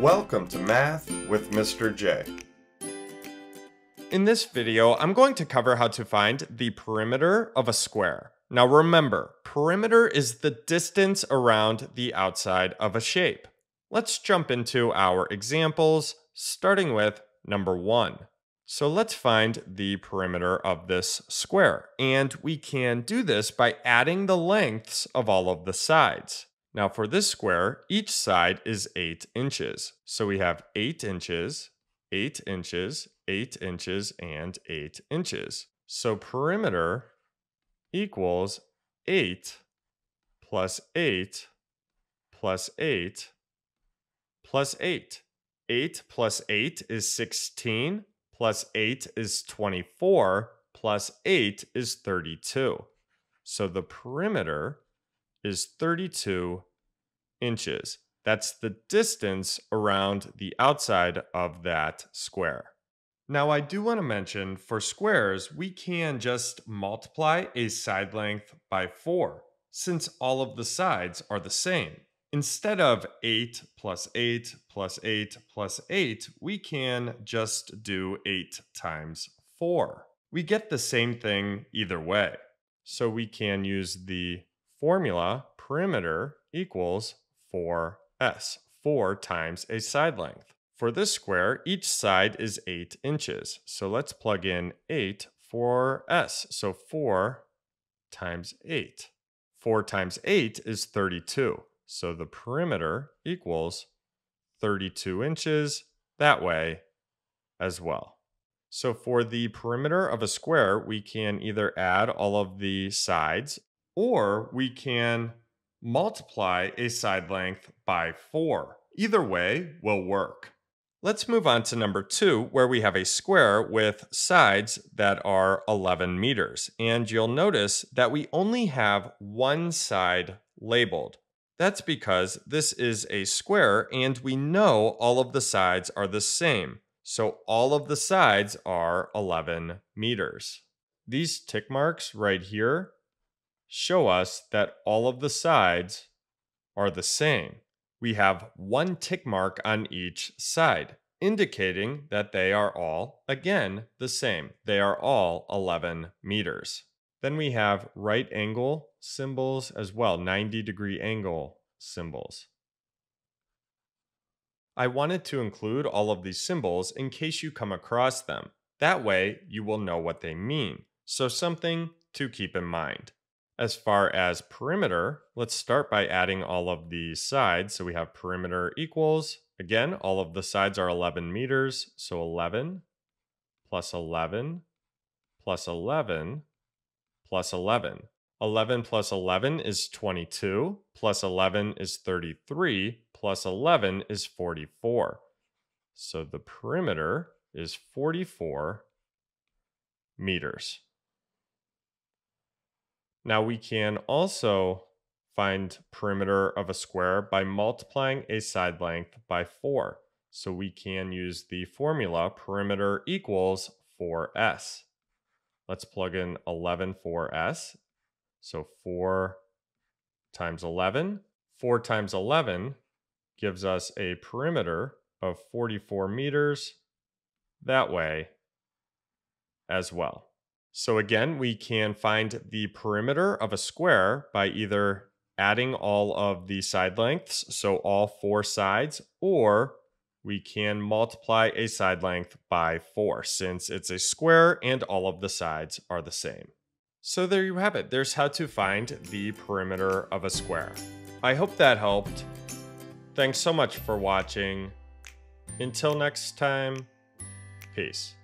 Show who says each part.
Speaker 1: Welcome to Math with Mr. J.
Speaker 2: In this video, I'm going to cover how to find the perimeter of a square. Now remember, perimeter is the distance around the outside of a shape. Let's jump into our examples, starting with number one. So let's find the perimeter of this square. And we can do this by adding the lengths of all of the sides. Now for this square, each side is 8 inches. So we have 8 inches, 8 inches, 8 inches, and 8 inches. So perimeter equals 8 plus 8 plus 8 plus 8. 8 plus 8 is 16, plus 8 is 24, plus 8 is 32. So the perimeter is 32 inches. That's the distance around the outside of that square. Now, I do want to mention for squares, we can just multiply a side length by 4, since all of the sides are the same. Instead of 8 plus 8 plus 8 plus 8, we can just do 8 times 4. We get the same thing either way. So we can use the formula perimeter equals 4s, 4 times a side length. For this square, each side is 8 inches. So let's plug in 8 for s. So 4 times 8. 4 times 8 is 32. So the perimeter equals 32 inches that way as well. So for the perimeter of a square, we can either add all of the sides or we can multiply a side length by 4. Either way will work. Let's move on to number 2, where we have a square with sides that are 11 meters. And you'll notice that we only have one side labeled. That's because this is a square and we know all of the sides are the same. So all of the sides are 11 meters. These tick marks right here show us that all of the sides are the same. We have one tick mark on each side, indicating that they are all, again, the same. They are all 11 meters. Then we have right angle symbols as well, 90 degree angle symbols. I wanted to include all of these symbols in case you come across them. That way, you will know what they mean. So something to keep in mind. As far as perimeter, let's start by adding all of the sides. So we have perimeter equals, again, all of the sides are 11 meters. So 11 plus 11 plus 11 plus 11. 11 plus 11 is 22, plus 11 is 33, plus 11 is 44. So the perimeter is 44 meters. Now we can also find perimeter of a square by multiplying a side length by 4. So we can use the formula perimeter equals 4s. Let's plug in 11 for s so 4 times 11. 4 times 11 gives us a perimeter of 44 meters that way as well. So again, we can find the perimeter of a square by either adding all of the side lengths, so all four sides, or we can multiply a side length by 4 since it's a square and all of the sides are the same. So there you have it. There's how to find the perimeter of a square. I hope that helped. Thanks so much for watching. Until next time, peace.